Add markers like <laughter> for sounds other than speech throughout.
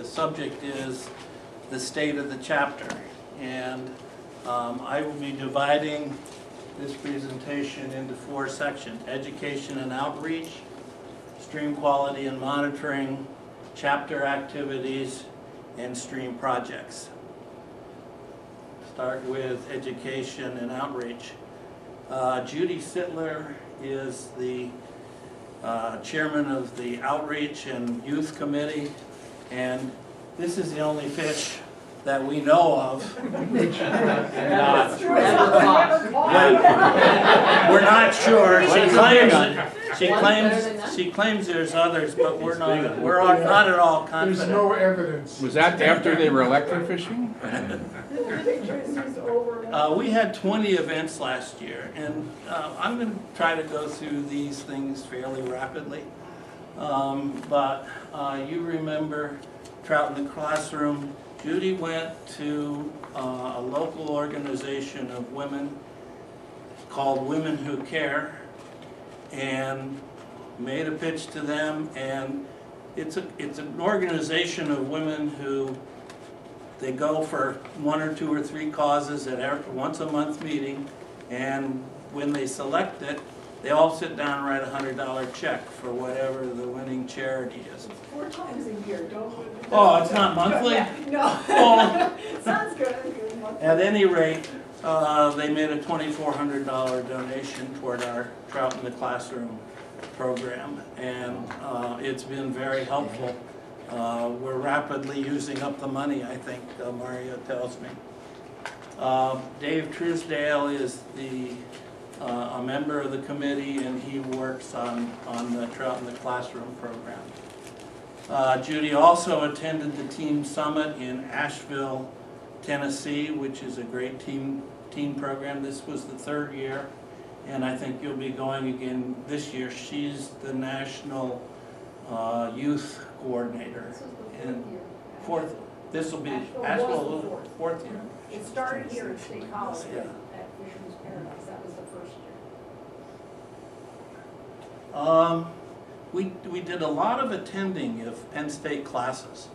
the subject is the state of the chapter. And um, I will be dividing this presentation into four sections. Education and outreach, stream quality and monitoring, chapter activities, and stream projects. Start with education and outreach. Uh, Judy Sittler is the uh, chairman of the Outreach and Youth Committee, and this is the only fish that we know of. <laughs> Not We're not sure, she What is it claims, big on? that- she One's better than claims, she claims there's others, but we're not, on- we're all- not at all confident. There's no evidence. Was that after they were electrofishing? <laughs> Uh, we had twenty events last year, and, uh, I'm gonna try to go through these things fairly rapidly. Um, but, uh, you remember Trout in the Classroom, Judy went to, uh, a local organization of women called Women Who Care, and made a pitch to them, and it's a, it's an organization of women who they go for one or two or three causes at every, once a month meeting, and when they select it, they all sit down and write a hundred dollar check for whatever the winning charity is. Four times a year, don't. Oh, it's not monthly? <laughs> No. <laughs> Oh. <laughs> Sounds good. At any rate, uh, they made a twenty-four hundred dollar donation toward our Trout in the Classroom program, and, uh, it's been very helpful. Uh, we're rapidly using up the money, I think, uh, Mario tells me. Uh, Dave Truesdale is the, uh, a member of the committee, and he works on, on the Trout in the Classroom program. Uh, Judy also attended the team summit in Asheville, Tennessee, which is a great team, team program. This was the third year, and I think you'll be going again this year. She's the national uh, youth coordinator. This the And fourth year. Fourth, this will be Asheville Asheville, fourth. fourth year. It started here at State College Yeah. at Fisherman's Paradise, that was the first year. Um, we, we did a lot of attending of Penn State classes.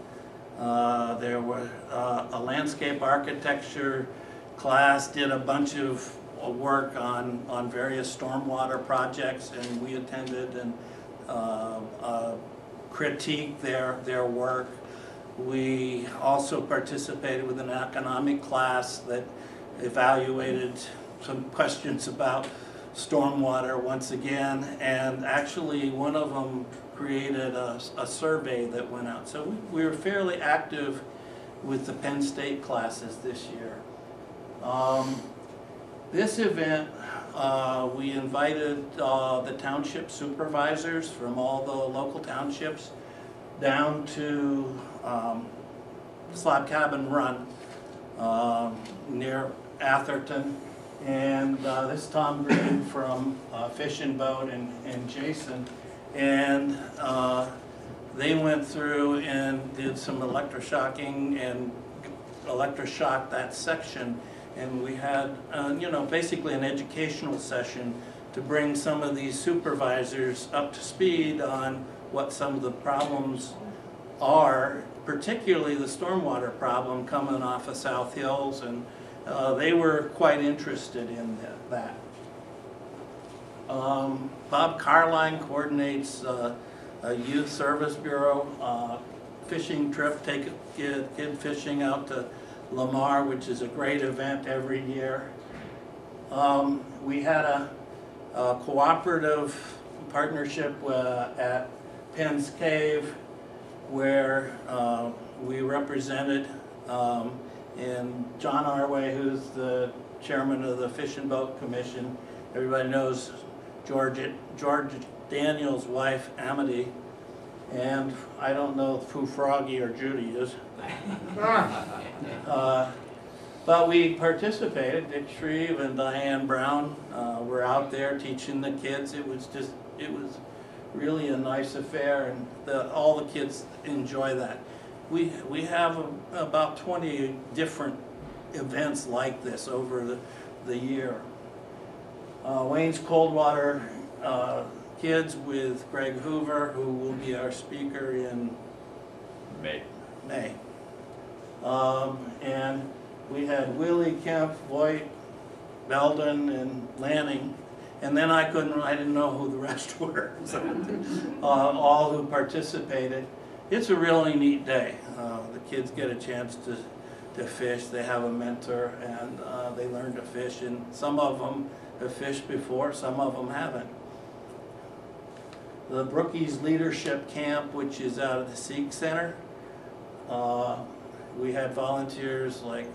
Uh, there were, uh, a landscape architecture class did a bunch of uh, work on, on various stormwater projects, and we attended and, uh, uh, critiqued their, their work. We also participated with an economic class that evaluated some questions about stormwater once again, and actually, one of them created a, a survey that went out. So we, we were fairly active with the Penn State classes this year. Um, this event, uh, we invited, uh, the township supervisors from all the local townships down to, um, Slab Cabin Run, um, near Atherton. And uh, this is Tom Green from uh, Fish and Boat and, and Jason. And uh, they went through and did some electroshocking and electroshocked that section. And we had, uh, you know, basically an educational session to bring some of these supervisors up to speed on what some of the problems are, particularly the stormwater problem coming off of South Hills, and uh, they were quite interested in tha- that. Um, Bob Carline coordinates uh, a youth service bureau uh, fishing trip, take kid fishing out to Lamar, which is a great event every year. Um, We had a a cooperative partnership uh, at Penn's Cave where uh, we represented, um, and John Arway, who's the chairman of the Fish and Boat Commission. Everybody knows George, George Daniels' wife Amity, and I don't know who Froggy or Judy is. <laughs> Uh, But we participated, Dick Shreve and Diane Brown uh, were out there teaching the kids. It was just, it was really a nice affair and the, all the kids enjoy that. We, we have a- about 20 different events like this over the, the year. Uh, Wayne's Coldwater uh, Kids with Greg Hoover, who will be our speaker in May. May. Um, and we had Willie, Kemp, Voight, Belden, and Lanning. And then I couldn't, I didn't know who the <laughs> rest were, so, uh, all who participated. It's a really neat day. Uh, the kids get a chance to, to fish. They have a mentor and, uh, they learn to fish. And some of them have fished before, some of them haven't. The Brookies Leadership Camp, which is out of the Sikh Center, uh, we had volunteers like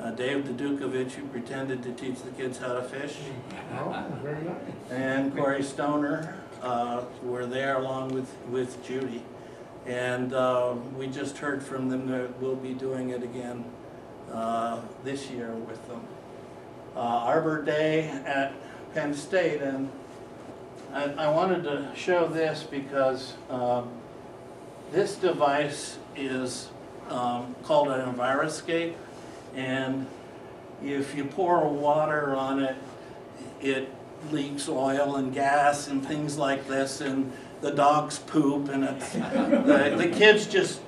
uh, Dave Dudukovich, who pretended to teach the kids how to fish, Oh, very nice. and Corey Stoner uh, were there along with, with Judy. And uh, we just heard from them that we'll be doing it again uh, this year with them. Uh, Arbor Day at Penn State, and I, I wanted to show this because um, this device is um, called an Enviroscape, and if you pour water on it, it leaks oil and gas and things like this, and the dogs poop, and the, the kids just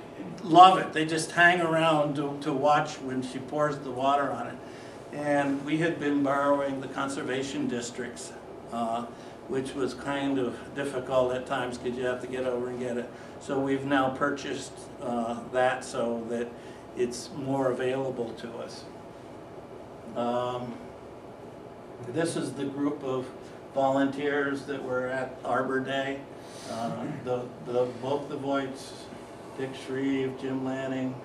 love it. They just hang around to, to watch when she pours the water on it. And we had been borrowing the conservation districts, uh, which was kind of difficult at times because you have to get over and get it. So we've now purchased uh, that so that it's more available to us. Um, This is the group of volunteers that were at Arbor Day. Uh, The, the, both the Voights, Dick Shreve, Jim Lanning,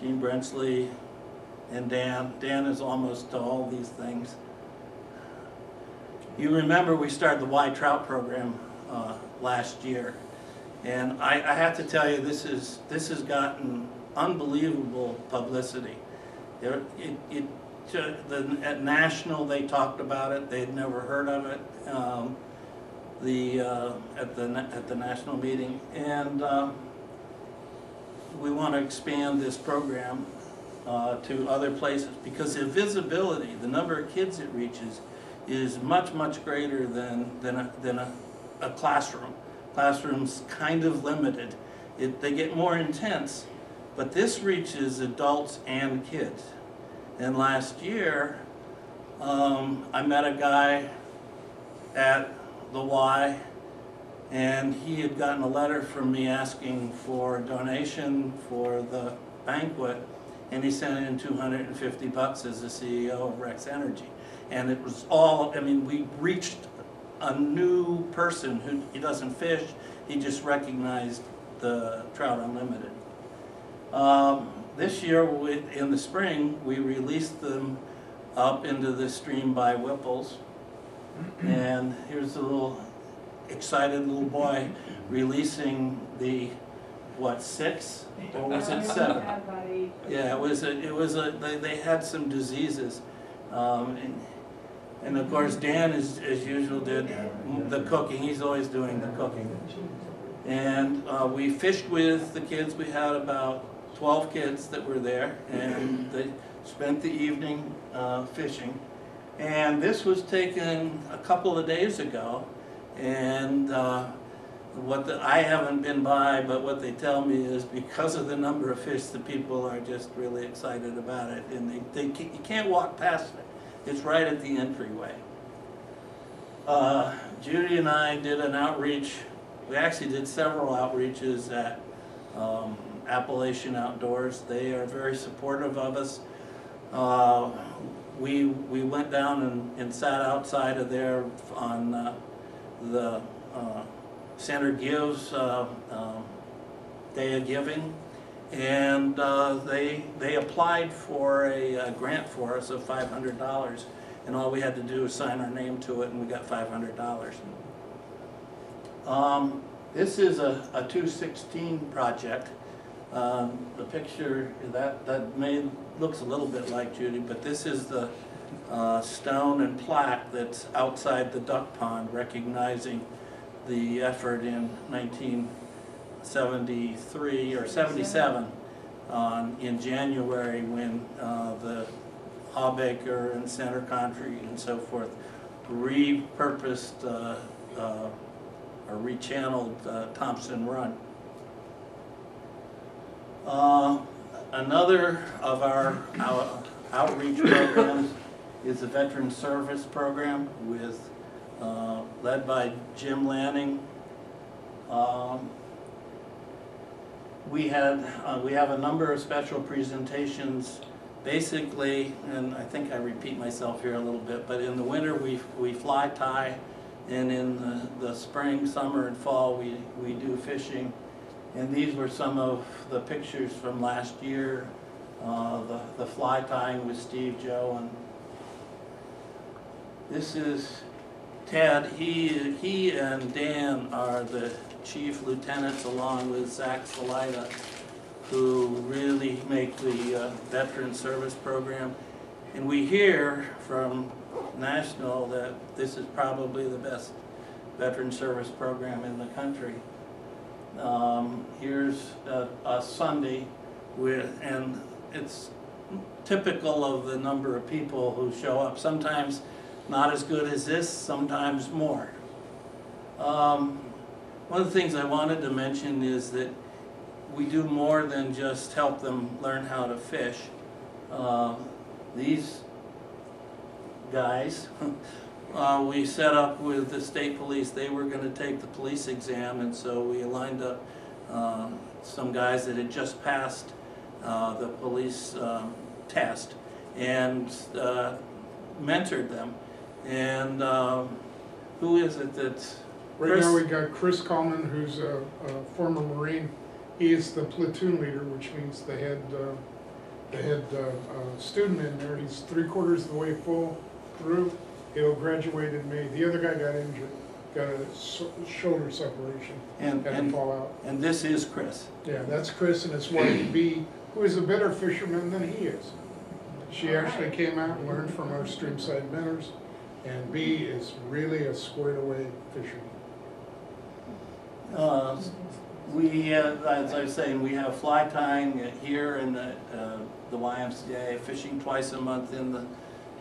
Gene Brentzley, and Dan. Dan is almost to all these things. You remember we started the Y Trout program uh, last year. And I, I have to tell you, this is, this has gotten unbelievable publicity. It, it, ju- the, at National, they talked about it, they'd never heard of it, um, the, uh, at the, at the national meeting. And, um, we want to expand this program, uh, to other places, because the visibility, the number of kids it reaches is much, much greater than, than a, than a, a classroom. Classroom's kind of limited. It, they get more intense, but this reaches adults and kids. And last year, um, I met a guy at the Y, and he had gotten a letter from me asking for a donation for the banquet, and he sent in two hundred and fifty bucks as the CEO of Rex Energy. And it was all, I mean, we reached a new person who, he doesn't fish, he just recognized the Trout Unlimited. Um, This year, we- in the spring, we released them up into the stream by Whipples. And here's a little excited little boy releasing the, what, six? Or was it seven? Yeah, it was, a it was, a they, they had some diseases. Um, and, and of course, Dan, as, as usual, did the cooking, he's always doing the cooking. And, uh, we fished with the kids, we had about twelve kids that were there, and they spent the evening, uh, fishing. And this was taken a couple of days ago, and, uh, what the, I haven't been by, but what they tell me is because of the number of fish, the people are just really excited about it, and they, they, ca- you can't walk past it. It's right at the entryway. Uh, Judy and I did an outreach, we actually did several outreaches at, um, Appalachian Outdoors. They are very supportive of us. Uh, we, we went down and, and sat outside of there on, uh, the, uh, Center Gives, uh, um, Day of Giving. And, uh, they, they applied for a, uh grant for us of five hundred dollars. And all we had to do was sign our name to it and we got five hundred dollars. Um, this is a, a two sixteen project. Um, the picture, that, that may, looks a little bit like Judy, but this is the, uh, stone and plaque that's outside the duck pond recognizing the effort in nineteen seventy-three or seventy-seven on, in January when, uh, the Hawbaker and Center County and so forth repurposed, uh, uh, or rechanneled uh, Thompson Run. Another of our out- outreach programs is the Veteran Service Program with, uh, led by Jim Lanning. Um, We had, uh, we have a number of special presentations, basically, and I think I repeat myself here a little bit, but in the winter, we, we fly tie, and in the, the spring, summer, and fall, we, we do fishing. And these were some of the pictures from last year, uh, the, the fly tying with Steve, Joe, and this is Ted, he, he and Dan are the chief lieutenants along with Zach Salida, who really make the uh, veteran service program. And we hear from National that this is probably the best veteran service program in the country. Um, Here's a, a Sunday with, and it's typical of the number of people who show up. Sometimes not as good as this, sometimes more. Um, One of the things I wanted to mention is that we do more than just help them learn how to fish. Uh, These guys, <laughs> uh, we set up with the state police, they were gonna take the police exam, and so we lined up uh, some guys that had just passed uh, the police um, test and uh, mentored them. And um, who is it that's? Right now, we got Chris Coleman, who's a, a former Marine. He is the platoon leader, which means the head, uh, the head, uh, uh, student in there. He's three quarters of the way full through. He'll graduate in May. The other guy got injured, got a so- shoulder separation, And, and, fall out. and this is Chris. Yeah, that's Chris and his wife Bee, who is a better fisherman than he is. She actually came out and learned from our streamside mentors, and Bee is really a squared away fisherman. Uh, We, uh, as I was saying, we have fly tying here in the, uh, the YMCA, fishing twice a month in the,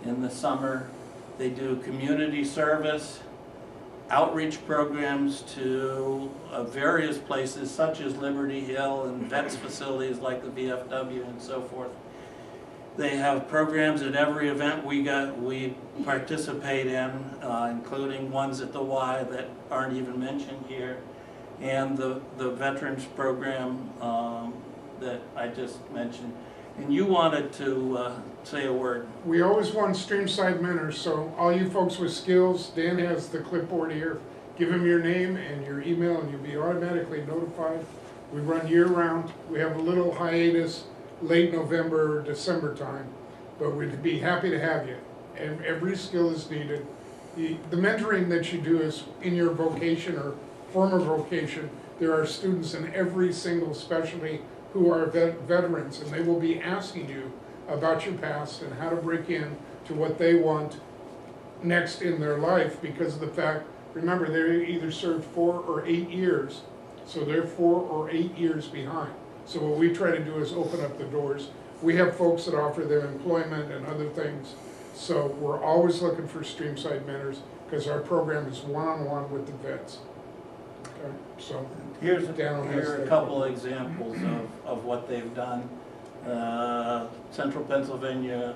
in the summer. They do community service, outreach programs to uh, various places such as Liberty Hill and vets <laughs> facilities like the VFW and so forth. They have programs at every event we got, we participate in, uh, including ones at the Y that aren't even mentioned here and the, the veterans program um, that I just mentioned. And you wanted to uh, say a word. We always want streamside mentors, so all you folks with skills, Dan has the clipboard here. Give him your name and your email and you'll be automatically notified. We run year round. We have a little hiatus late November, December time, but we'd be happy to have you. And every skill is needed. The, mentoring that you do is in your vocation or former vocation. There are students in every single specialty who are vet- veterans and they will be asking you about your past and how to break in to what they want next in their life because of the fact, remember, they either served four or eight years, so they're four or eight years behind. So what we try to do is open up the doors. We have folks that offer their employment and other things, so we're always looking for streamside mentors because our program is one-on-one with the vets. Okay, so, Here's, Down here are a couple examples of, of what they've done. Uh, Central Pennsylvania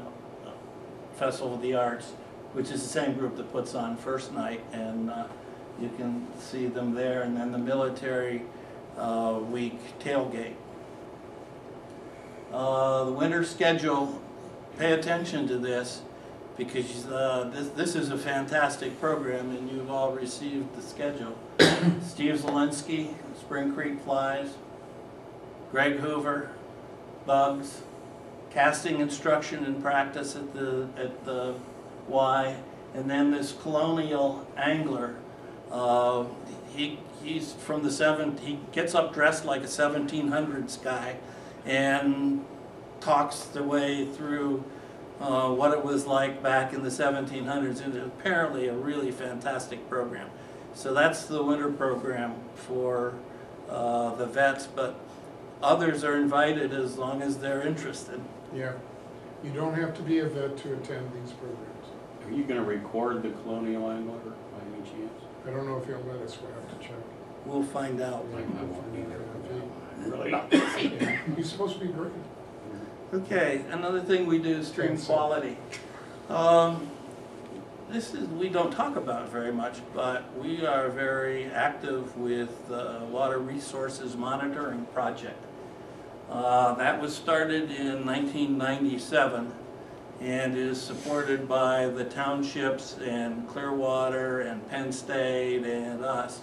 Festival of the Arts, which is the same group that puts on First Night, and uh, you can see them there, and then the Military uh, Week tailgate. Uh, The winter schedule, pay attention to this, because uh, this, this is a fantastic program, and you've all received the schedule. <coughs> Steve Zelinski, Spring Creek Flies, Greg Hoover, Bugs, casting instruction and practice at the, at the Y, and then this colonial angler. Uh, he, he's from the seven, he gets up dressed like a seventeen hundreds guy and talks the way through uh, what it was like back in the seventeen hundreds, and it's apparently a really fantastic program. So that's the winter program for uh, the vets, but others are invited as long as they're interested. yeah, you don't have to be a vet to attend these programs. Are you gonna record the colonial angler by any chance? I don't know if he'll let us, we'll have to check. We'll find out. I won't be there for that one. Really? Yeah, He's supposed to be great. Okay, another thing we do is stream Thanks, sir. quality. Um, This is, we don't talk about it very much, but we are very active with the Water Resources Monitoring Project. Uh, That was started in 1997 and is supported by the townships and Clearwater and Penn State and us.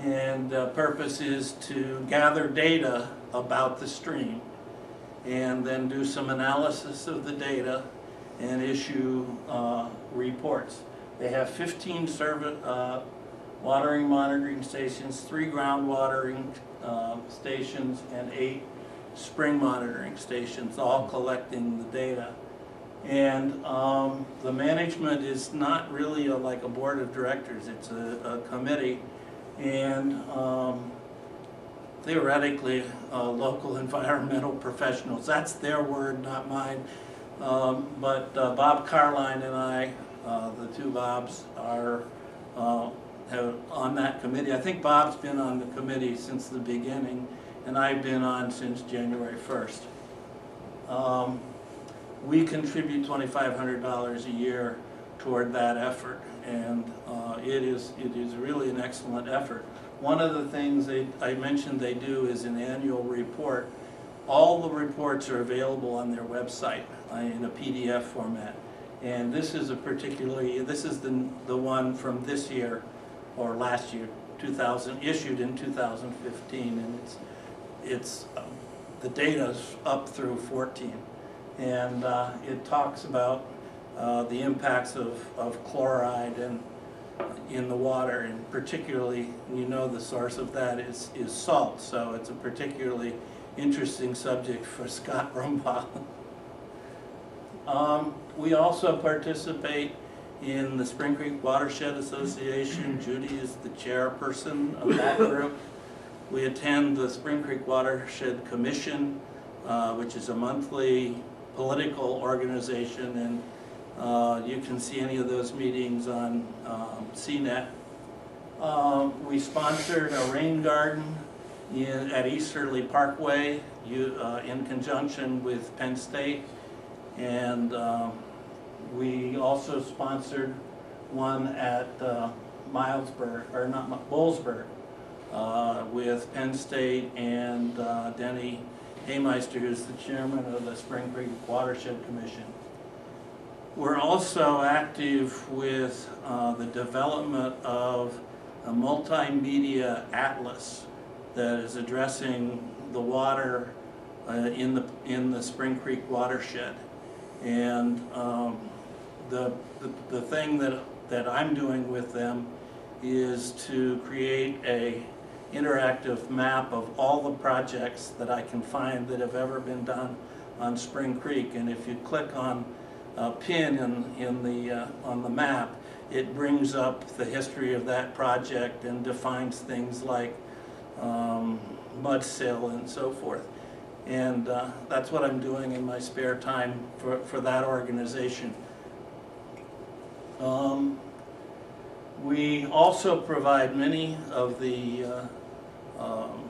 And the purpose is to gather data about the stream and then do some analysis of the data and issue uh, reports. They have 15 service, uh, watering monitoring stations, three ground watering uh, stations, and eight spring monitoring stations, all collecting the data. And um, the management is not really a- like a board of directors, it's a a committee. And um, theoretically, uh, local <laughs> environmental professionals, that's their word, not mine. Um, But uh, Bob Carline and I, uh, the two Bobs, are uh, have- on that committee. I think Bob's been on the committee since the beginning, and I've been on since January 1st. Um, We contribute $2,500 a year toward that effort, and uh, it is, it is really an excellent effort. One of the things they, I mentioned they do is an annual report. All the reports are available on their website uh, in a PDF format. And this is a particularly, this is the, the one from this year, or last year, 2000, issued in 2015, and it's, it's, um, the data's up through 14. And uh, it talks about uh, the impacts of, of chloride and in the water, and particularly, you know, the source of that is, is salt, so it's a particularly interesting subject for <laughs> Scott Rumbaugh. Um, we also participate in the Spring Creek Watershed Association. Judy is the chairperson of that group. We attend the Spring Creek Watershed Commission, uh, which is a monthly political organization, and uh, you can see any of those meetings on um, CNET. Um, We sponsored a rain garden in, at Easterly Parkway, you, uh, in conjunction with Penn State. And um, we also sponsored one at uh, Milesburg, or not, Boalsburg, uh, with Penn State and uh, Denny Haymeister, who's the chairman of the Spring Creek Watershed Commission. We're also active with uh, the development of a multimedia atlas that is addressing the water uh, in the, in the Spring Creek watershed. And um, the, the- the thing that, that I'm doing with them is to create a interactive map of all the projects that I can find that have ever been done on Spring Creek. And if you click on a pin in, in the, uh, on the map, it brings up the history of that project and defines things like um, mud sill and so forth. And uh, that's what I'm doing in my spare time for, for that organization. Um, We also provide many of the uh, um,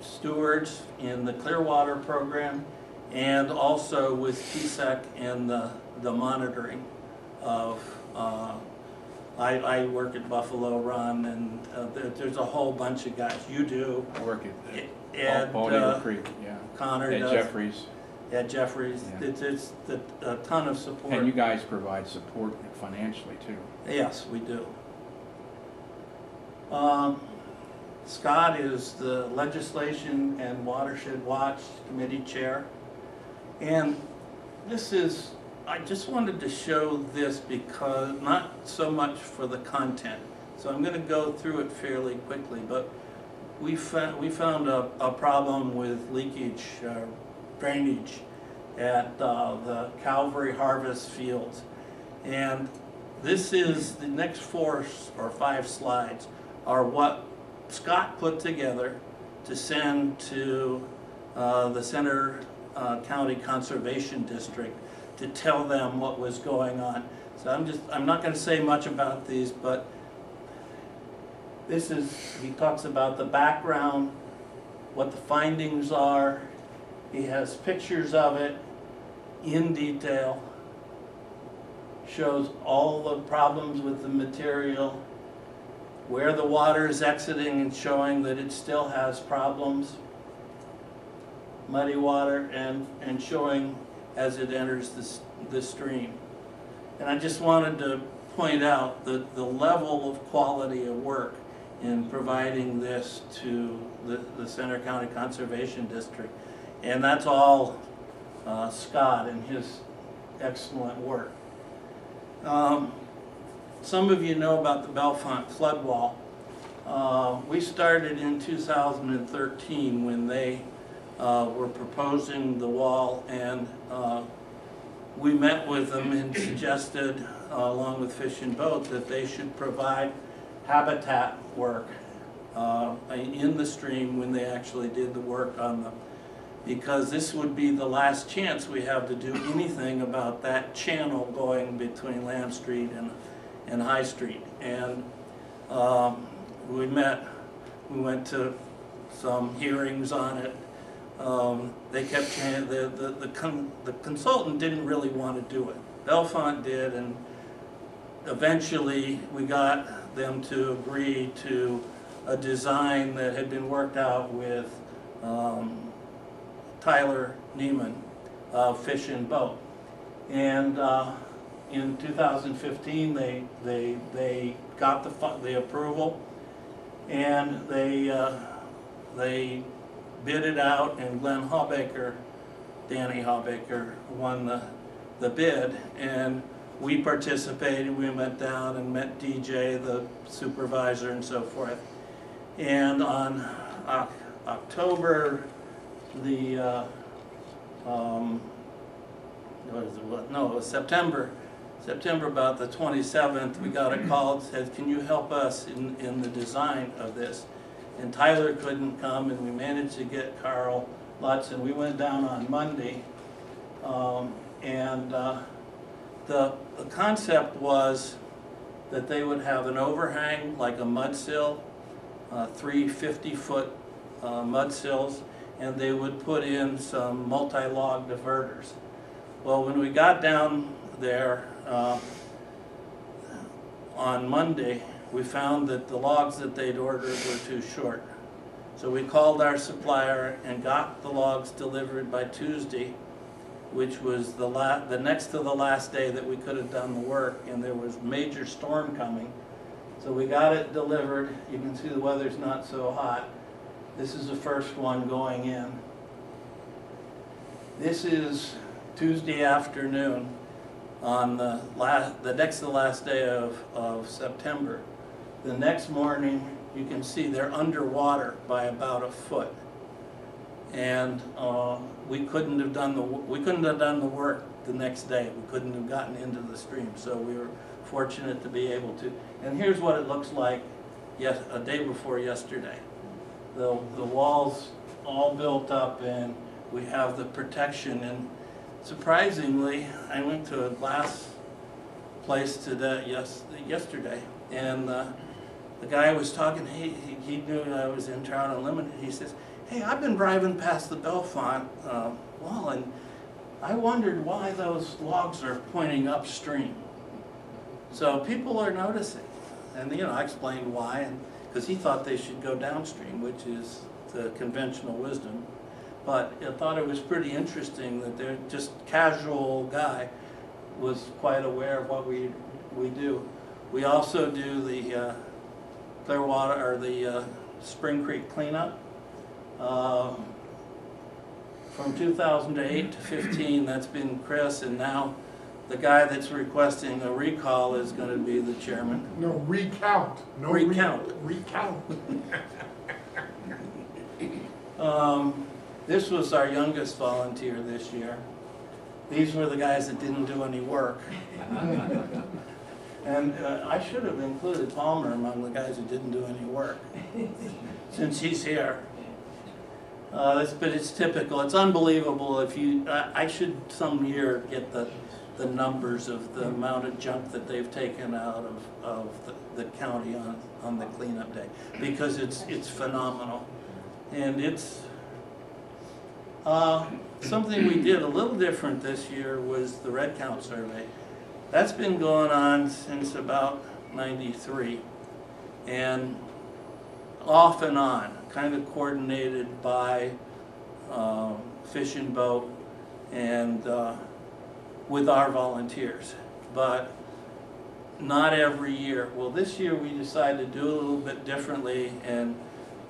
stewards in the Clearwater program and also with PSEC and the, the monitoring of, uh, I, I work at Buffalo Run and uh, there, there's a whole bunch of guys, you do, I work at Ed, Bald Eagle uh, Creek, yeah. Connor At does, Jeffries. at Jeffries, Yeah. it's, it's the- a ton of support. And you guys provide support financially too. Yes, we do. Um, Scott is the Legislation and Watershed Watch Committee Chair. And this is, I just wanted to show this because, not so much for the content. So I'm gonna go through it fairly quickly, but we found, we found a, a problem with leakage, uh, drainage at uh, the Calvary Harvest Fields. And this is, the next four or five slides are what Scott put together to send to uh, the Center uh, County Conservation District to tell them what was going on. So I'm just, I'm not gonna say much about these, but this is, he talks about the background, what the findings are, He has pictures of it in detail. Shows all the problems with the material, where the water is exiting and showing that it still has problems. Muddy water and, and showing as it enters the, the stream. And I just wanted to point out the, the level of quality of work in providing this to the, the Center County Conservation District. And that's all uh, Scott and his excellent work. Um, Some of you know about the Bellefonte flood wall. Uh, We started in 2013 when they uh, were proposing the wall and uh, we met with them and suggested, uh, along with Fish and Boat, that they should provide habitat work uh, in the stream when they actually did the work on them because this would be the last chance we have to do anything about that channel going between Lamb Street and, and High Street. And um, we met, we went to some hearings on it. Um, They kept the, the, the con- the consultant didn't really want to do it. Bellefonte did, and eventually, we got them to agree to a design that had been worked out with um, Tyler Neiman of Fish and Boat. And uh, in 2015, they, they, they got the, the approval, and they, uh, they bid it out, and Glenn Hawbaker, Danny Hawbaker, won the, the bid, and we participated, we went down and met DJ, the supervisor and so forth. And on Oc- October, the, uh, um, what is it, no, it was September, September about the twenty-seventh, we got a call, that said, can you help us in, in the design of this? And Tyler couldn't come, and we managed to get Carl Lutz, and we went down on Monday. Um, and, uh, the, the concept was that they would have an overhang, like a mud sill, uh, three 50-foot uh, mud sills, and they would put in some multi-log diverters. Well, when we got down there uh, on Monday, we found that the logs that they'd ordered were too short. So we called our supplier and got the logs delivered by Tuesday, which was the the next to the last day that we could have done the work, and there was major storm coming. So we got it delivered, you can see the weather's not so hot. This is the first one going in. This is Tuesday afternoon on the last, the next to the last day of, of September. The next morning, you can see they're underwater by about a foot. And uh, we couldn't have done the, we couldn't have done the work the next day. We couldn't have gotten into the stream, so we were fortunate to be able to. And here's what it looks like yes, a day before yesterday. The, the walls all built up and we have the protection and surprisingly, I went to a glass place today, yes, yesterday, and uh, the guy was talking, he, he- knew I was in Trout Unlimited, he says, hey, I've been driving past the Bellefonte uh, wall and I wondered why those logs are pointing upstream. So people are noticing, and you know, I explained why, and, because he thought they should go downstream, which is the conventional wisdom. But I thought it was pretty interesting that they're just casual guy was quite aware of what we, we do. We also do the uh, Clearwater, or the uh, Spring Creek cleanup. Uh, From 2008 to 15, that's been Chris, and now the guy that's requesting a recall is gonna be the chairman. No, recount, no. re- Recount. Recount. <laughs> Um, This was our youngest volunteer this year. These were the guys that didn't do any work. <laughs> And uh, I should have included Palmer among the guys who didn't do any work, since he's here. Uh, it's- But it's typical, it's unbelievable if you, I I should some year get the, the numbers of the amount of junk that they've taken out of, of the- the county on, on the cleanup day, because it's, it's phenomenal. And it's, Uh, Something we did a little different this year was the redd count survey. That's been going on since about ninety-three. And off and on, kind of coordinated by um, Fish and Boat and uh, with our volunteers. But not every year. Well, this year we decided to do a little bit differently and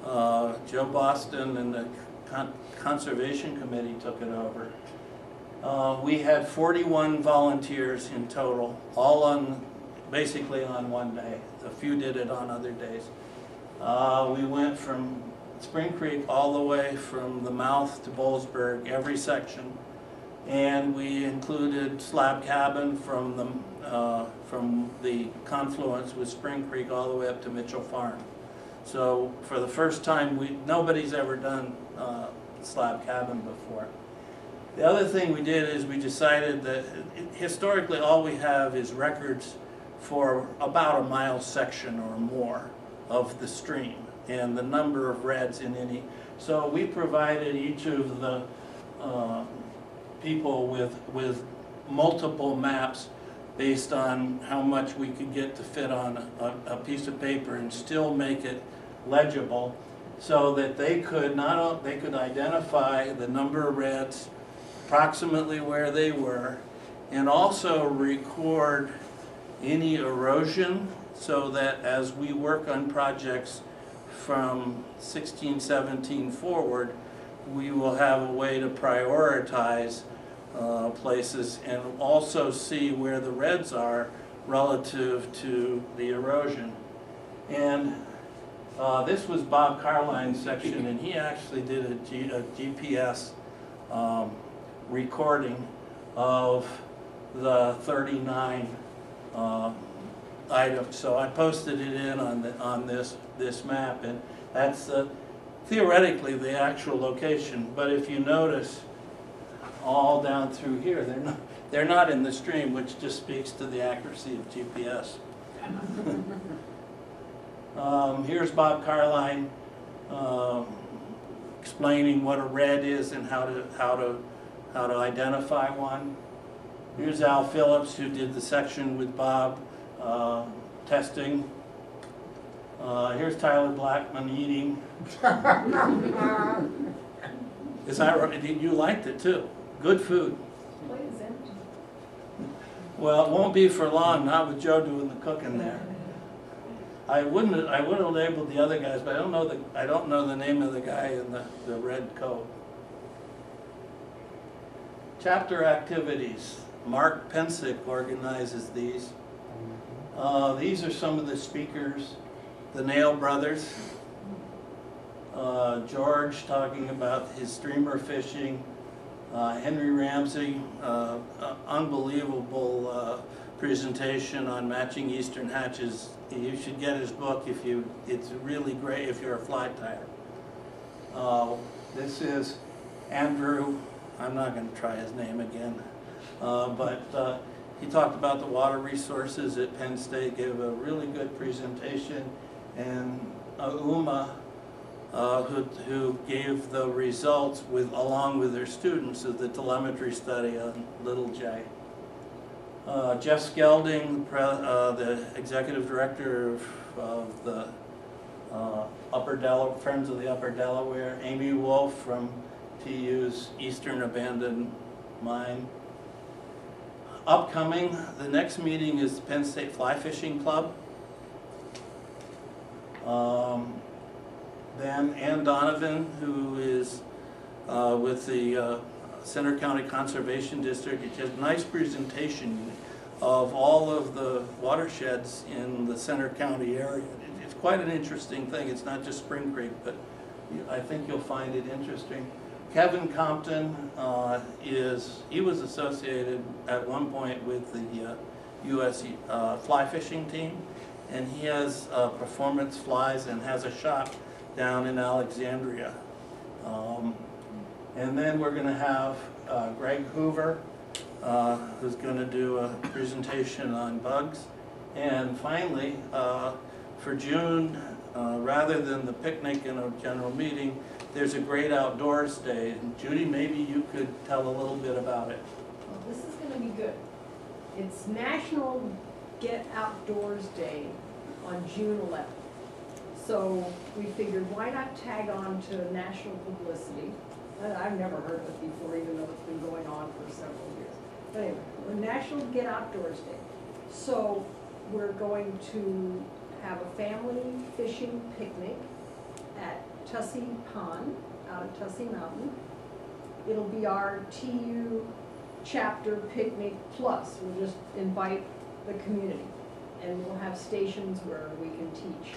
uh, Joe Boston and the Con- Conservation Committee took it over. Uh, We had 41 volunteers in total, all on, basically on one day. A few did it on other days. Uh, We went from Spring Creek all the way from the mouth to Boalsburg, every section. And we included Slab Cabin from the, uh, from the confluence with Spring Creek all the way up to Mitchell Farm. So for the first time, we, nobody's ever done uh, Slab Cabin before. The other thing we did is we decided that historically, all we have is records for about a mile section or more of the stream and the number of redds in any. So we provided each of the uh, people with, with multiple maps based on how much we could get to fit on a, a piece of paper and still make it legible so that they could not, they could identify the number of redds, approximately where they were, and also record any erosion so that as we work on projects from 16, 17 forward, we will have a way to prioritize uh, places and also see where the redds are relative to the erosion. And uh, this was Bob Carline's section, and he actually did a G- a GPS um, recording of the 39 uh, items. So I posted it in on the, on this, this map, and that's uh, theoretically the actual location. But if you notice, all down through here, they're not, they're not in the stream, which just speaks to the accuracy of GPS. <laughs> Um, here's Bob Carline, um, explaining what a redd is and how to, how to, how to identify one. Here's Al Phillips, who did the section with Bob, uh, testing. Uh, here's Tyler Blackman eating. Is that right? You liked it too. Good food. Plate is empty. Well, it won't be for long, not with Joe doing the cooking there. I wouldn't, I would have labeled the other guys, but I don't know the, I don't know the name of the guy in the, the red coat. Chapter activities. Mark Pensick organizes these. Uh, these are some of the speakers. The Nail Brothers. Uh, George talking about his streamer fishing. Uh, Henry Ramsey, uh, uh, unbelievable uh, presentation on matching eastern hatches. You should get his book if you, it's really great if you're a fly tyer. Uh, This is Andrew, I'm not gonna try his name again, uh, but uh, he talked about the water resources at Penn State, gave a really good presentation. And Uma, uh, who, who gave the results with, along with their students of the telemetry study on Little J. Uh, Jeff Skelding, uh, the executive director of, of the uh, Upper Delaware, Friends of the Upper Delaware. Amy Wolfe from TU's Eastern Abandoned Mine. Upcoming, the next meeting is the Penn State Fly Fishing Club. Um, then Ann Donovan, who is uh, with the uh, Center County Conservation District, it has a nice presentation of all of the watersheds in the Center County area. It's quite an interesting thing, it's not just Spring Creek, but I think you'll find it interesting. Kevin Compton uh, is, he was associated at one point with the uh, US uh, fly fishing team, and he has uh, performance flies and has a shop down in Alexandria. Um, And then we're gonna have uh, Greg Hoover, uh, who's gonna do a presentation on bugs. And finally, uh, for June, uh, rather than the picnic and a general meeting, there's a great outdoors day. And Judy, maybe you could tell a little bit about it. Well, This is gonna be good. It's National Get Outdoors Day on June eleventh. So we figured, why not tag on to national publicity? I've never heard of it before, even though it's been going on for several. But anyway, we're National Get Outdoors Day. So we're going to have a family fishing picnic at Tussey Pond, out of Tussey Mountain. It'll be our TU chapter picnic plus. We'll just invite the community. And we'll have stations where we can teach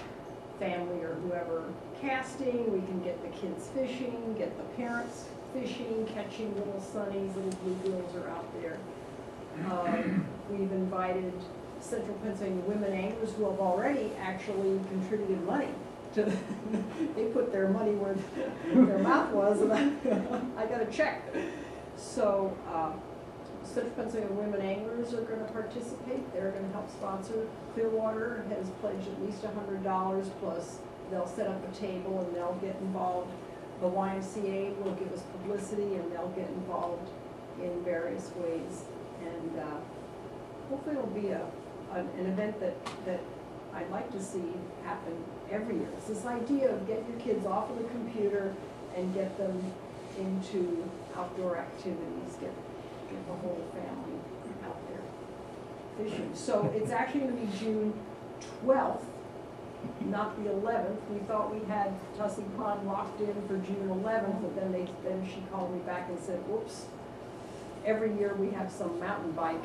family or whoever casting, we can get the kids fishing, get the parents fishing, catching little sunnies, little bluegills are out there. Um, We've invited Central Pennsylvania women anglers who have already actually contributed money to, <laughs> they put their money where <laughs> their mouth was, and I, <laughs> I got a check. So, um, Central Pennsylvania women anglers are gonna participate, they're gonna help sponsor. Clearwater has pledged at least a hundred dollars, plus they'll set up a table and they'll get involved. The YMCA will give us publicity and they'll get involved in various ways. And, uh, hopefully it'll be a, an, an event that, that I'd like to see happen every year. It's this idea of get your kids off of the computer and get them into outdoor activities, get, get the whole family out there fishing. So it's actually gonna be June twelfth, not the eleventh. We thought we had Tussey Pond locked in for June eleventh, but then they, then she called me back and said, whoops. Every year we have some mountain bike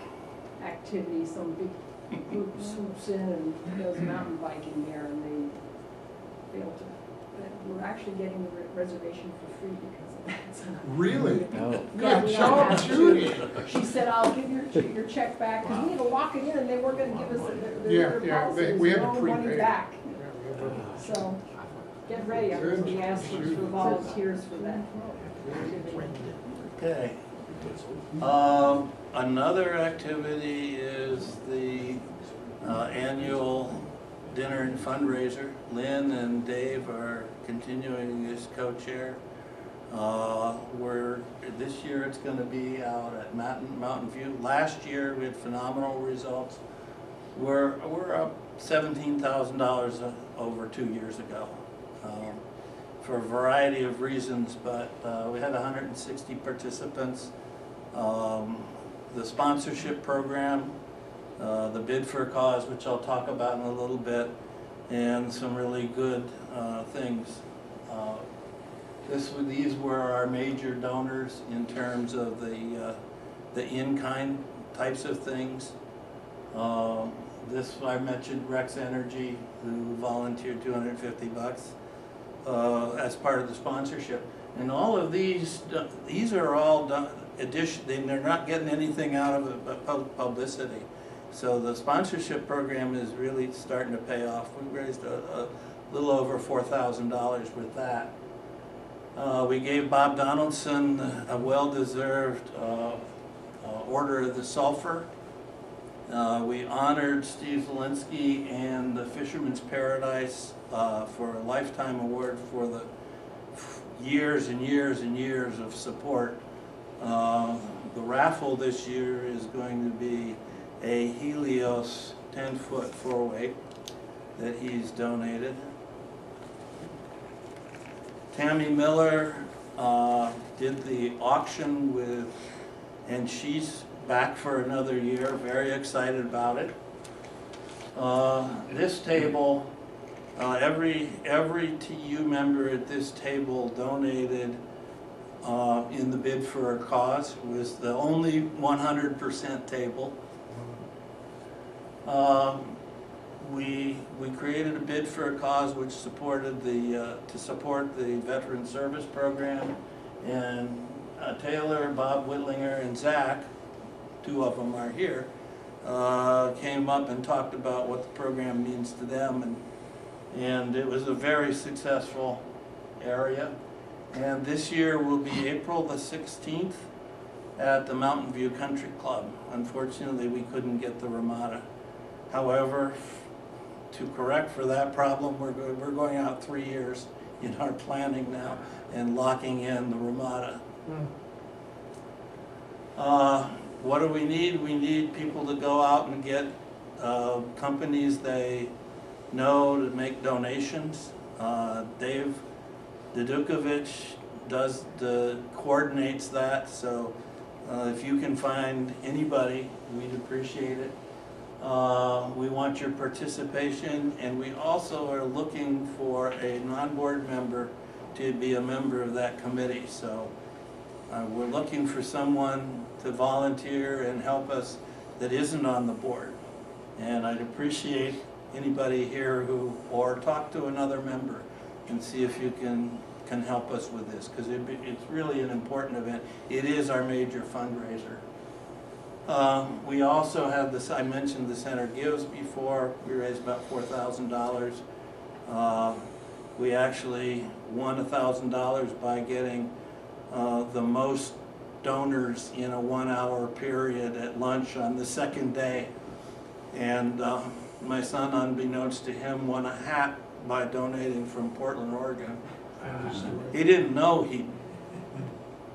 activity, some big group mm-hmm. swoops in and does mountain biking there and they fail to. but We're actually getting the re- reservation for free because of that. so. <laughs> Really? No. Yeah, oh. Good we job, don't have to. Judy. She said, I'll give your, your check back, because we had to lock it in, and they weren't gonna give us, their, Yeah, their yeah, policy they- is we had to no money prepay. back. Yeah, we have a- So, get ready, I'm gonna be asking for volunteers for that. Okay. Um, another activity is the, uh, annual dinner and fundraiser. Lynn and Dave are continuing as co-chair. Uh, this year it's gonna be out at Mountain, Mountain View. Last year, we had phenomenal results. We're, we're up seventeen thousand dollars over two years ago. Um, for a variety of reasons, but uh, we had hundred and sixty participants. Um, The sponsorship program, uh, the bid for a cause, which I'll talk about in a little bit, and some really good uh, things. Uh, This, these were our major donors in terms of the, uh, the in-kind types of things. Um, This, I mentioned Rex Energy, who volunteered two hundred and fifty bucks uh, as part of the sponsorship. And all of these, these are all done, addition, they- they're not getting anything out of it but publicity. So the sponsorship program is really starting to pay off. We raised a, a little over four thousand dollars with that. Uh, we gave Bob Donaldson a well-deserved, uh, uh, Order of the Sulphur. Uh, we honored Steve Zelinski and the Fisherman's Paradise, uh, for a lifetime award for the years and years and years of support. Uh, the raffle this year is going to be a Helios ten-foot four-weight that he's donated. Tammy Miller, uh, did the auction with, and she's back for another year, very excited about it. Uh, this table, uh, every, every TU member at this table donated, uh, in the bid for a cause, It was the only one hundred percent table. Um, we, we created a bid for a cause which supported the, uh, to support the veteran service program. And uh, Taylor, Bob Whitlinger, and Zach, two of them are here, uh, came up and talked about what the program means to them. And, and it was a very successful area. And this year will be April the sixteenth at the Mountain View Country Club. Unfortunately, we couldn't get the Ramada. However, to correct for that problem, we're, go- we're going out three years <laughs> in our planning now. and locking in the Ramada. Hmm. Uh, What do we need? We need people to go out and get uh, companies they know to make donations. Uh, Dave Dedukovich does the, coordinates that, so uh, if you can find anybody, we'd appreciate it. Uh, We want your participation, and we also are looking for a non-board member to be a member of that committee, so uh, we're looking for someone to volunteer and help us that isn't on the board. And I'd appreciate anybody here who, or talk to another member and see if you can, can help us with this, because it's really an important event. It is our major fundraiser. Um, We also have this, I mentioned the Center Gives before, we raised about four thousand dollars. Uh, We actually won a thousand dollars by getting uh, the most donors in a one-hour period at lunch on the second day. And uh, my son, unbeknownst to him, won a hat by donating from Portland, Oregon. Uh-huh. He didn't know he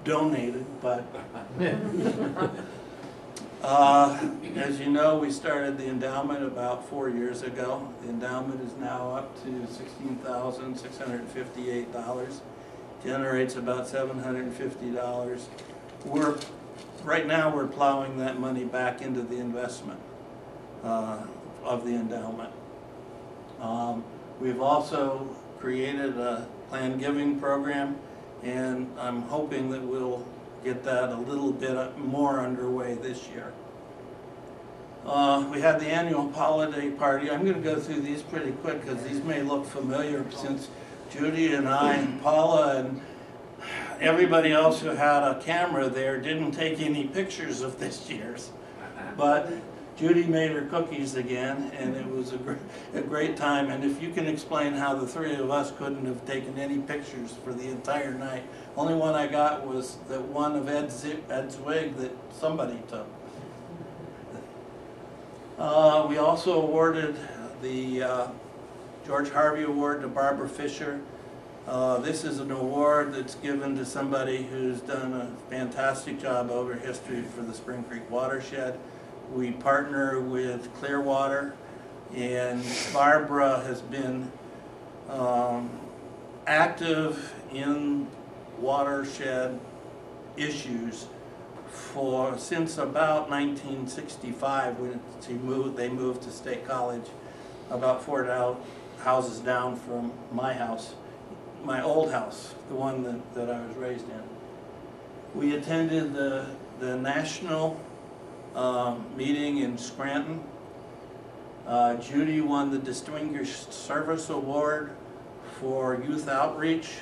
donated, but <laughs> uh, as you know, we started the endowment about four years ago. The endowment is now up to $16,658, generates about $750 we're, right now, we're plowing that money back into the investment uh, of the endowment. Um, We've also created a planned giving program, and I'm hoping that we'll get that a little bit more underway this year. Uh, We had the annual holiday party. I'm gonna go through these pretty quick, because these may look familiar since Judy and I and Paula and everybody else who had a camera there didn't take any pictures of this year's. But Judy made her cookies again, and it was a great, a great time. And if you can explain how the three of us couldn't have taken any pictures for the entire night. Only one I got was that one of Ed Zi- Ed Zwig that somebody took. Uh, we also awarded the, uh, George Harvey Award to Barbara Fisher. Uh, this is an award that's given to somebody who's done a fantastic job over history for the Spring Creek watershed. We partner with Clearwater, and Barbara has been um, active in watershed issues for, since about 1965, when she moved, they moved to State College, about four houses down from my house, my old house, the one that, that I was raised in. We attended the, the national um, meeting in Scranton. Uh, Judy won the Distinguished Service Award for Youth Outreach.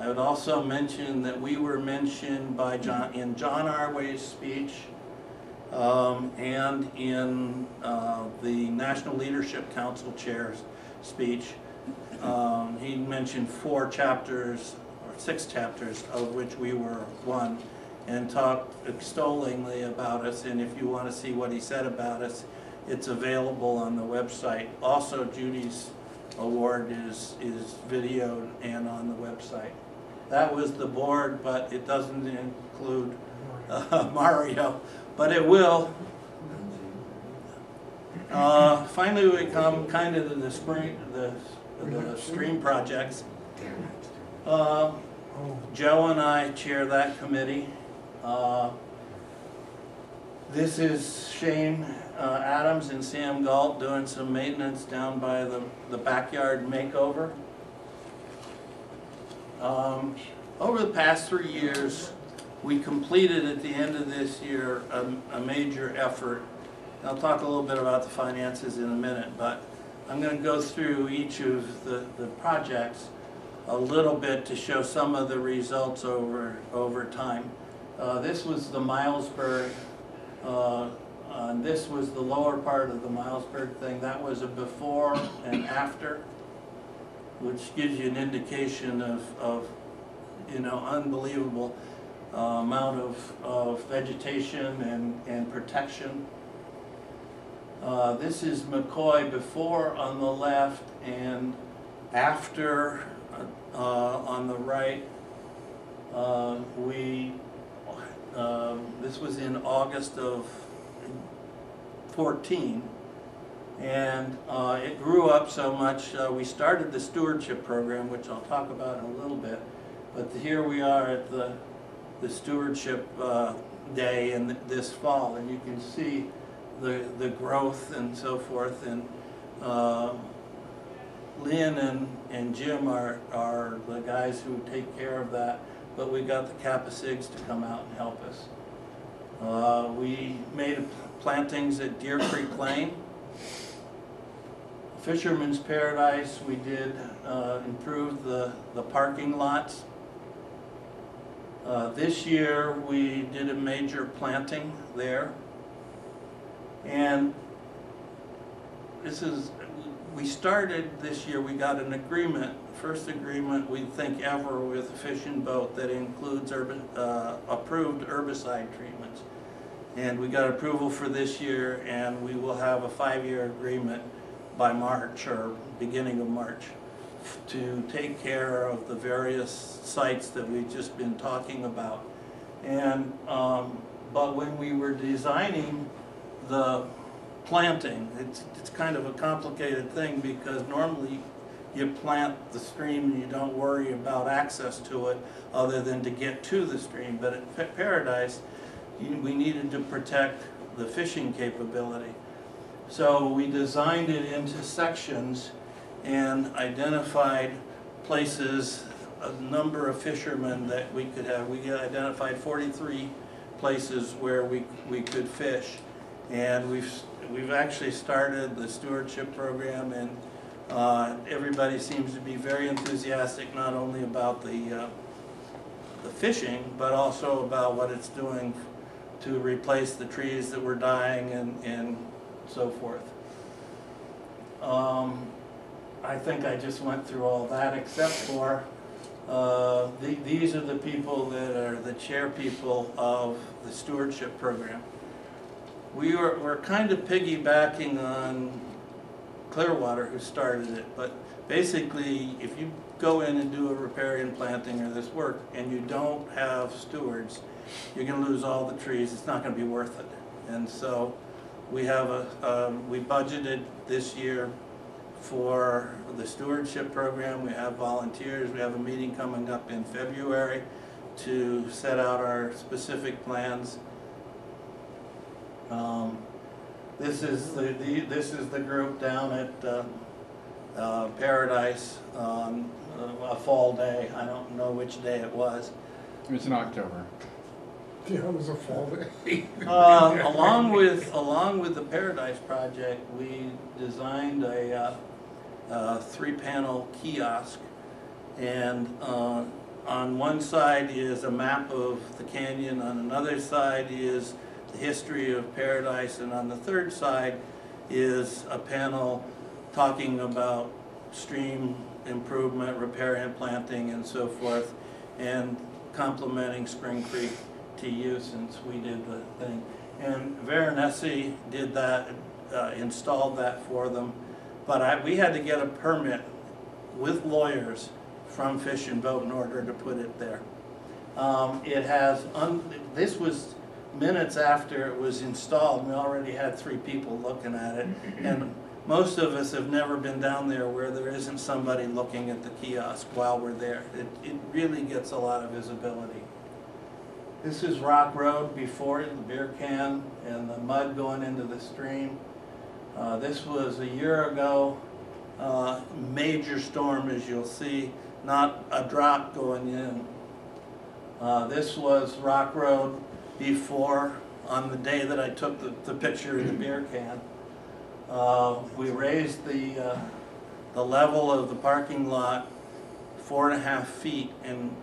I would also mention that we were mentioned by John, in John Arway's speech, um, and in, uh, the National Leadership Council Chair's speech. Um, he mentioned four chapters, or six chapters, of which we were one, and talked extollingly about us, and if you want to see what he said about us, it's available on the website. Also, Judy's award is, is videoed and on the website. That was the board, but it doesn't include uh, <laughs> Mario, but it will. Uh, Finally, we come kind of to the spring, the, the stream projects. Uh, Joe and I chair that committee. Uh, This is Shane uh, Adams and Sam Galt doing some maintenance down by the, the backyard makeover. Um, Over the past three years, we completed at the end of this year a, a major effort. I'll talk a little bit about the finances in a minute, but I'm gonna go through each of the, the projects a little bit to show some of the results over, over time. Uh, This was the Milesburg, uh, uh, this was the lower part of the Milesburg thing. That was a before and after, which gives you an indication of, of, you know, unbelievable uh, amount of, of vegetation and, and protection. Uh, This is McCoy before on the left and after uh, on the right. Uh, We, um, this was in August of 14. And uh, it grew up so much, uh, we started the stewardship program, which I'll talk about in a little bit. But here we are at the, the stewardship day in this fall, and you can see the, the growth and so forth. And uh, Lynn and, and Jim are, are the guys who take care of that, but we got the Kappa Sigs to come out and help us. Uh, We made plantings at Deer Creek Lane. Fisherman's Paradise, we did uh, improve the, the parking lots. Uh, This year, we did a major planting there. And this is, we started this year, we got an agreement, first agreement we think ever with a Fish and Boat that includes uh, approved herbicide treatments. And we got approval for this year, and we will have a five-year agreement by March or beginning of March to take care of the various sites that we've just been talking about. And, um, but when we were designing the planting, it's, it's kind of a complicated thing because normally you plant the stream and you don't worry about access to it other than to get to the stream. But at Paradise, we needed to protect the fishing capability. So we designed it into sections and identified places, a number of fishermen that we could have. We identified 43 places where we, we could fish. And we've, we've actually started the stewardship program and uh, everybody seems to be very enthusiastic, not only about the, uh, the fishing, but also about what it's doing to replace the trees that were dying and, and so forth. Um, I think I just went through all that except for, uh, the, these are the people that are the chair people of the stewardship program. We were, we're kind of piggybacking on Clearwater who started it, but basically, if you go in and do a riparian planting or this work and you don't have stewards, you're gonna lose all the trees, it's not gonna be worth it. And so, we have a, um, we budgeted this year for the stewardship program, we have volunteers, we have a meeting coming up in February to set out our specific plans. Um, This is the, the, this is the group down at, uh, uh, Paradise on uh, a fall day, I don't know which day it was. It's in October. Yeah, it was a fall day. <laughs> Uh, along with, along with the Paradise Project, we designed a, uh, uh, three-panel kiosk. And, uh, on one side is a map of the canyon, on another side is the history of Paradise, and on the third side is a panel talking about stream improvement, riparian planting, and so forth, and complementing Spring Creek TU since we did the thing. And Veronesi did that, uh, installed that for them. But I, we had to get a permit with lawyers from Fish and Boat in order to put it there. Um, it has, this was minutes after it was installed, we already had three people looking at it. And most of us have never been down there where there isn't somebody looking at the kiosk while we're there. It, it really gets a lot of visibility. This is Rock Road before it, the beer can and the mud going into the stream. Uh, this was a year ago, uh, major storm as you'll see, not a drop going in. Uh, this was Rock Road before, on the day that I took the, the picture of the beer can. Uh, we raised the, uh, the level of the parking lot four and a half feet and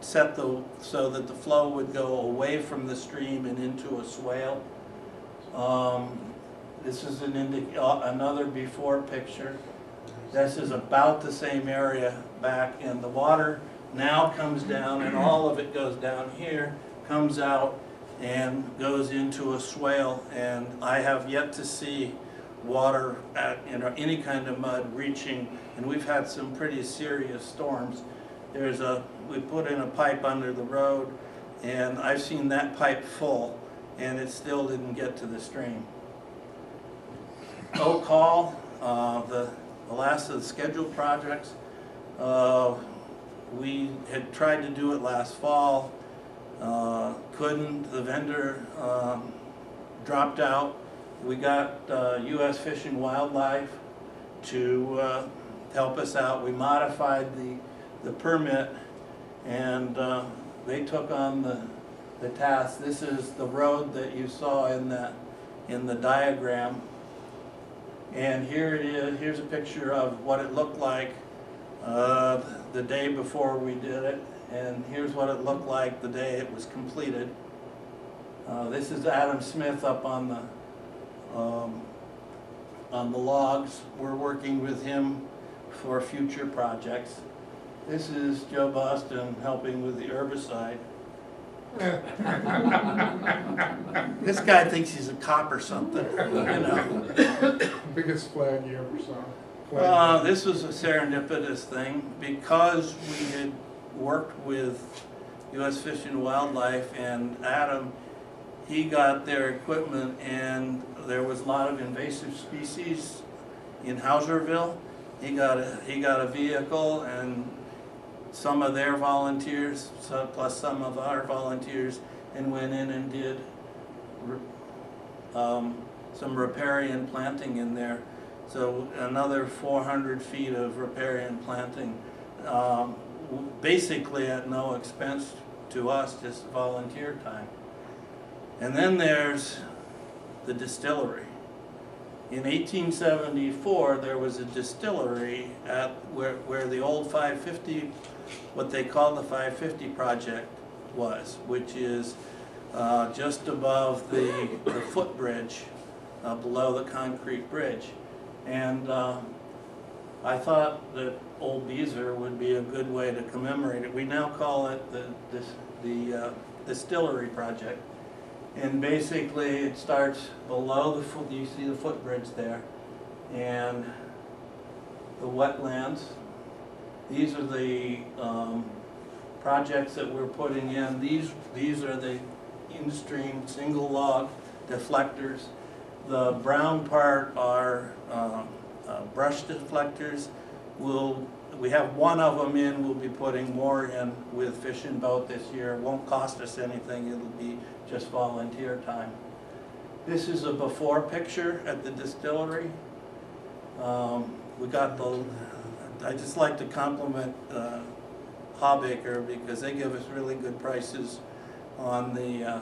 set the, so that the flow would go away from the stream and into a swale. Um, This is an indi, uh, another before picture. This is about the same area back and the water now comes down and all of it goes down here, comes out and goes into a swale. And I have yet to see water at, you know, any kind of mud reaching, and we've had some pretty serious storms there's a, we put in a pipe under the road, and I've seen that pipe full, and it still didn't get to the stream. Oak Hall, uh, the, the last of the scheduled projects, uh, we had tried to do it last fall, uh, couldn't, the vendor, um, dropped out. We got, uh, US Fish and Wildlife to, uh, help us out. We modified the, the permit and, uh, they took on the, the task. This is the road that you saw in the, in the diagram. And here it is, here's a picture of what it looked like uh, the day before we did it, and here's what it looked like the day it was completed. Uh, This is Adam Smith up on the, um, on the logs. We're working with him for future projects. This is Joe Boston helping with the herbicide. <laughs> This guy thinks he's a cop or something, you know. <coughs> Biggest flag you ever saw. Flag. Uh, this was a serendipitous thing because we had worked with US Fish and Wildlife and Adam, he got their equipment and there was a lot of invasive species in Houserville. He got a, he got a vehicle and some of their volunteers, plus some of our volunteers, and went in and did um, some riparian planting in there. So another four hundred feet of riparian planting, um, basically at no expense to us, just volunteer time. And then there's the distillery. In eighteen seventy-four, there was a distillery at, where, where the old five fifty, what they call the five fifty project was, which is, uh, just above the, the footbridge, uh, below the concrete bridge. And uh, I thought that Old Beezer would be a good way to commemorate it. We now call it the, this, the uh, distillery project. And basically, it starts below the foot, you see the footbridge there, and the wetlands. These are the um, projects that we're putting in. These, these are the in-stream, single log deflectors. The brown part are um, uh, brush deflectors. We'll, we have one of them in, we'll be putting more in with Fish and Boat this year. Won't cost us anything, it'll be just volunteer time. This is a before picture at the distillery. Um, We got the, I just like to compliment uh, Hawbaker because they give us really good prices on the uh,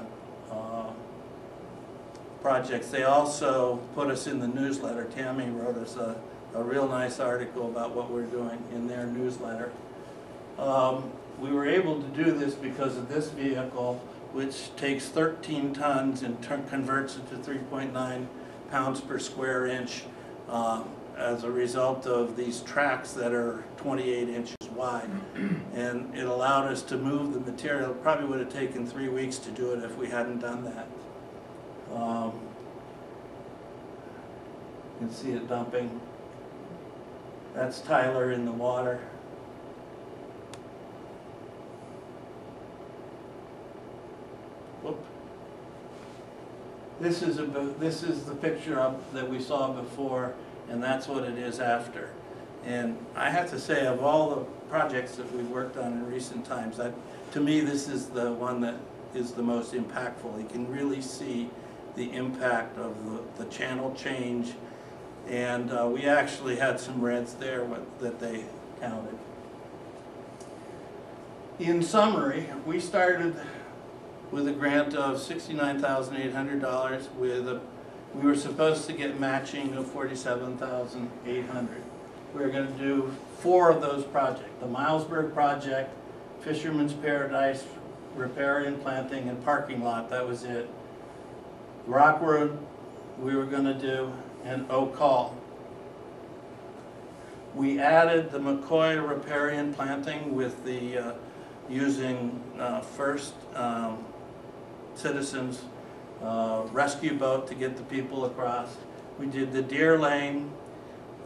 uh, projects. They also put us in the newsletter. Tammy wrote us a, a real nice article about what we're doing in their newsletter. Um, We were able to do this because of this vehicle, which takes 13 tons and converts it to 3.9 pounds per square inch uh, as a result of these tracks that are 28 inches wide. And it allowed us to move the material. It Probably would have taken three weeks to do it if we hadn't done that. Um, You can see it dumping. That's Tyler in the water. Whoop. This is a, this is the picture of, that we saw before, and that's what it is after. And I have to say, of all the projects that we've worked on in recent times, that, to me, this is the one that is the most impactful. You can really see the impact of the, the channel change. And uh, we actually had some redds there what- that they counted. In summary, we started with a grant of sixty-nine thousand eight hundred dollars with a, we were supposed to get matching of forty-seven thousand eight hundred. We We're gonna do four of those projects, the Milesburg project, Fisherman's Paradise, riparian planting and parking lot, that was it. Rock Road, we were gonna do, and Hall. We added the McCoy riparian planting with the, uh, using uh, First um, Citizens uh, rescue boat to get the people across. We did the Deer Lane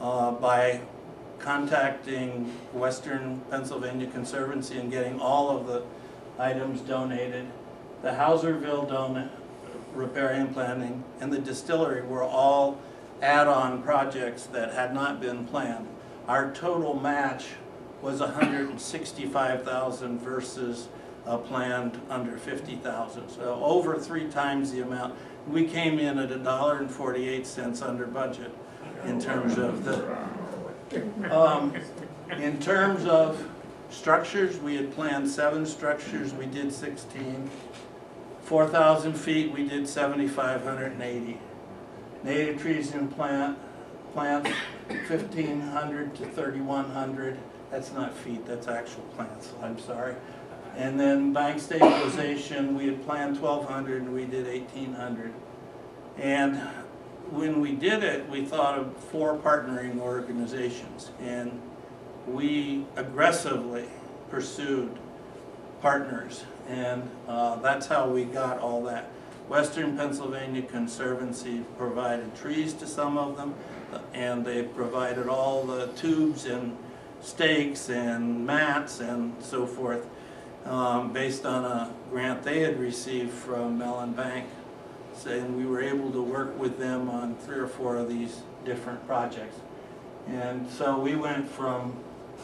uh, by contacting Western Pennsylvania Conservancy and getting all of the items donated. The Houserville don, riparian and planning, and the distillery were all add-on projects that had not been planned. Our total match was hundred and sixty-five thousand versus a planned under fifty thousand. So over three times the amount. We came in at a dollar and forty-eight cents under budget in terms of the, um, in terms of structures, we had planned seven structures, we did sixteen. Four thousand feet, we did seventy-five hundred and eighty. Native trees and plant, plants, fifteen hundred to thirty-one hundred. That's not feet, that's actual plants, I'm sorry. And then bank stabilization, we had planned twelve hundred and we did eighteen hundred. And when we did it, we thought of four partnering organizations. And we aggressively pursued partners. And uh, that's how we got all that. Western Pennsylvania Conservancy provided trees to some of them, and they provided all the tubes and stakes and mats and so forth, um, based on a grant they had received from Mellon Bank. And we were able to work with them on three or four of these different projects. And so we went from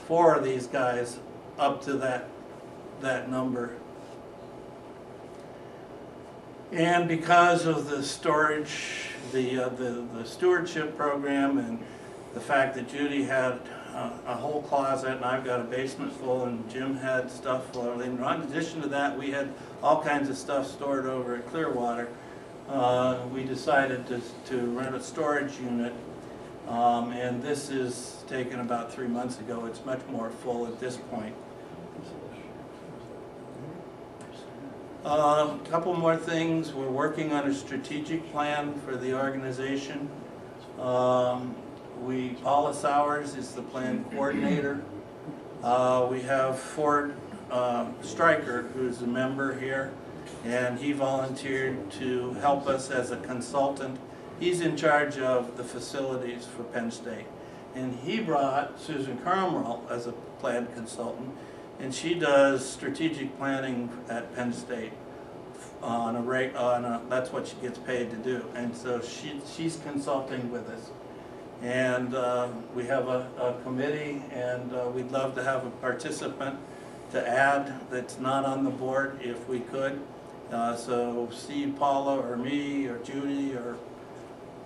four of these guys up to that, that number. And because of the storage, the, uh, the the stewardship program and the fact that Judy had a, a whole closet and I've got a basement full and Jim had stuff full, in addition to that, we had all kinds of stuff stored over at Clearwater. Uh, we decided to, to rent a storage unit. Um, and this is taken about three months ago. It's much more full at this point. A couple more things. We're working on a strategic plan for the organization. Um, We, Paula Sowers is the plan coordinator. Uh, We have Ford um, Stryker, who's a member here, and he volunteered to help us as a consultant. He's in charge of the facilities for Penn State. And he brought Susan Carmel as a plan consultant, and she does strategic planning at Penn State on a rate, on a, that's what she gets paid to do. And so she, she's consulting with us. And uh, we have a, a committee, and uh, we'd love to have a participant to add that's not on the board if we could. Uh, So see Paula or me or Judy or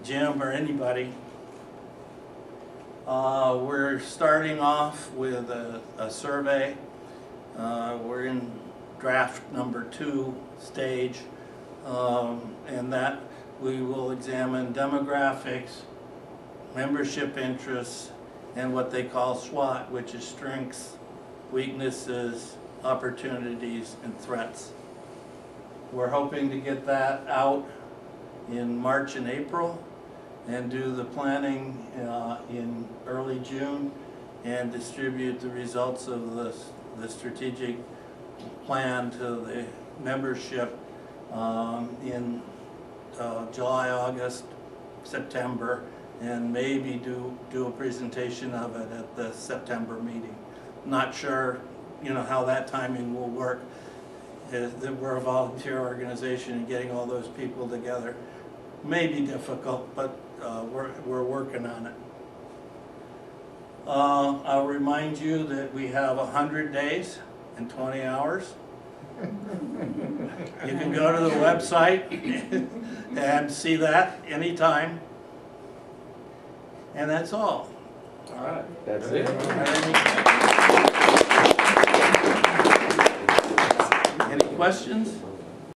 Jim or anybody. Uh, We're starting off with a, a survey. Uh, We're in draft number two stage. Um, And that, we will examine demographics, membership interests, and what they call SWOT, which is strengths, weaknesses, opportunities, and threats. We're hoping to get that out in March and April and do the planning uh, in early June and distribute the results of the, the strategic plan to the membership um, in uh, July, August, September, and maybe do, do a presentation of it at the September meeting. Not sure, you know, how that timing will work. Uh, that We're a volunteer organization and getting all those people together may be difficult, but uh, we're, we're working on it. Uh, I'll remind you that we have 100 days and 20 hours. You can go to the website and see that anytime. And that's all. All right. That's it. Any questions?